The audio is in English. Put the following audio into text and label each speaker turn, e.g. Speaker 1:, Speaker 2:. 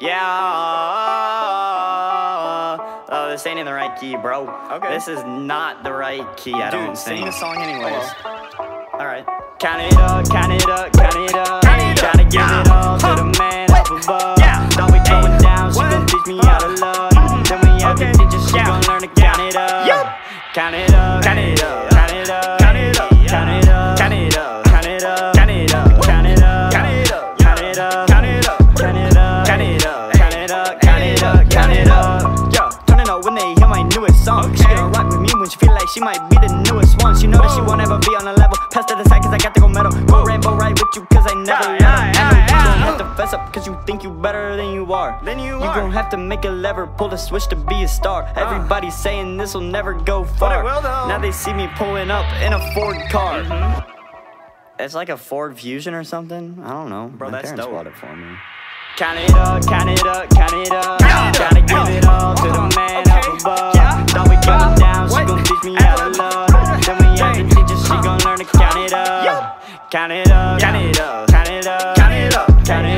Speaker 1: Yeah. Oh, this ain't in the right key, bro.
Speaker 2: Okay.
Speaker 1: This is not the right key, I
Speaker 2: Dude,
Speaker 1: don't
Speaker 2: sing
Speaker 1: think.
Speaker 2: the song anyways.
Speaker 1: Alright. Count it up, count it up, count it up.
Speaker 2: Count it up.
Speaker 1: Gotta give
Speaker 2: Yeah.
Speaker 1: it all to the man up above.
Speaker 2: Yeah.
Speaker 1: Thought we going
Speaker 2: Hey.
Speaker 1: down, she
Speaker 2: What?
Speaker 1: gon' teach me
Speaker 2: Uh.
Speaker 1: how to love. Then we have
Speaker 2: Okay.
Speaker 1: to teach her, she
Speaker 2: Yeah.
Speaker 1: gon' learn to
Speaker 2: Yeah.
Speaker 1: count it up.
Speaker 2: Yup.
Speaker 1: Count it up,
Speaker 2: Count it up.
Speaker 1: count it up, she feel like she might be the newest one. She know that she won't ever be on a level. Pass to the side cause I got the gold medal. Go rainbow right with you cause I never let
Speaker 2: yeah,
Speaker 1: up. I know
Speaker 2: yeah,
Speaker 1: you gon' have to fess up cause you think you better than you are.
Speaker 2: Than you
Speaker 1: You
Speaker 2: are.
Speaker 1: gon' have to make a lever, pull the switch to be a star. Everybody's saying this will never go far.
Speaker 2: it will, though.
Speaker 1: Now they see me pulling up in a Ford car.
Speaker 2: Mhm.
Speaker 1: It's like a Ford Fusion or something. I don't know.
Speaker 2: Bro,
Speaker 1: My
Speaker 2: that's
Speaker 1: parents
Speaker 2: dope.
Speaker 1: bought it for me. Count it up, count it up. count it up,
Speaker 2: count it up, count
Speaker 1: it up, count it up, count it up.